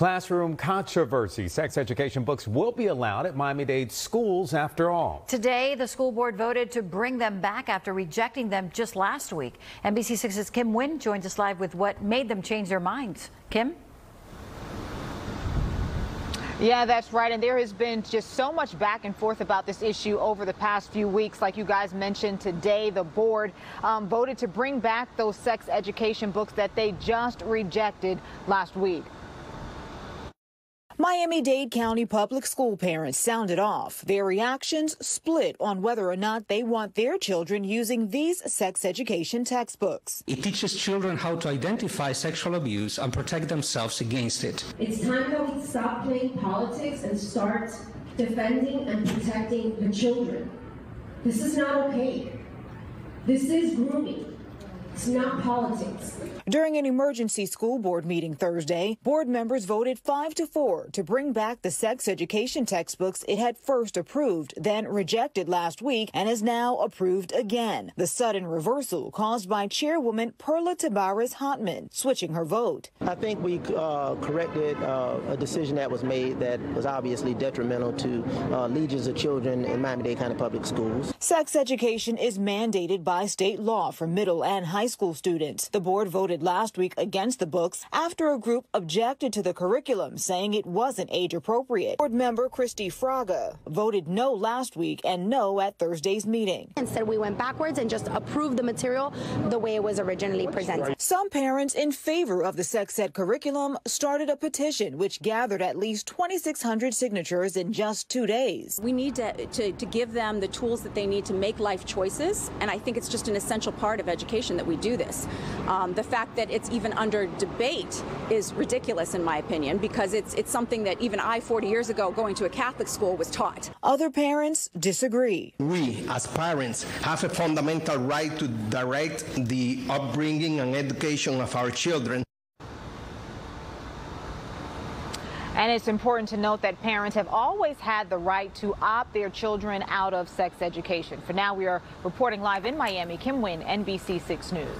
Classroom controversy. Sex education books will be allowed at Miami-Dade schools after all. Today, the school board voted to bring them back after rejecting them just last week. NBC6's Kim Wynn joins us live with what made them change their minds. Kim? Yeah, that's right. And there has been just so much back and forth about this issue over the past few weeks. Like you guys mentioned today, the board um, voted to bring back those sex education books that they just rejected last week. Miami-Dade County public school parents sounded off. Their reactions split on whether or not they want their children using these sex education textbooks. It teaches children how to identify sexual abuse and protect themselves against it. It's time that we stop playing politics and start defending and protecting the children. This is not okay. This is grooming. It's not politics. During an emergency school board meeting Thursday, board members voted 5 to 4 to bring back the sex education textbooks it had first approved, then rejected last week, and is now approved again. The sudden reversal caused by Chairwoman Perla Tabares Hantman switching her vote. I think we uh, corrected uh, a decision that was made that was obviously detrimental to uh, legions of children in Miami-Dade County Public Schools. Sex education is mandated by state law for middle and high school students. The board voted last week against the books after a group objected to the curriculum, saying it wasn't age appropriate. Board member Christi Fraga voted no last week and no at Thursday's meeting. Instead, we went backwards and just approved the material the way it was originally presented. Some parents in favor of the sex ed curriculum started a petition which gathered at least 2,600 signatures in just two days. We need to, to, to give them the tools that they need to make life choices, and I think it's just an essential part of education that we do this. Um, the fact that it's even under debate is ridiculous, in my opinion, because it's it's something that even I, 40 years ago, going to a Catholic school, was taught. Other parents disagree. We, as parents, have a fundamental right to direct the upbringing and education of our children. And it's important to note that parents have always had the right to opt their children out of sex education. For now, we are reporting live in Miami. Kim Wynn, NBC6 News.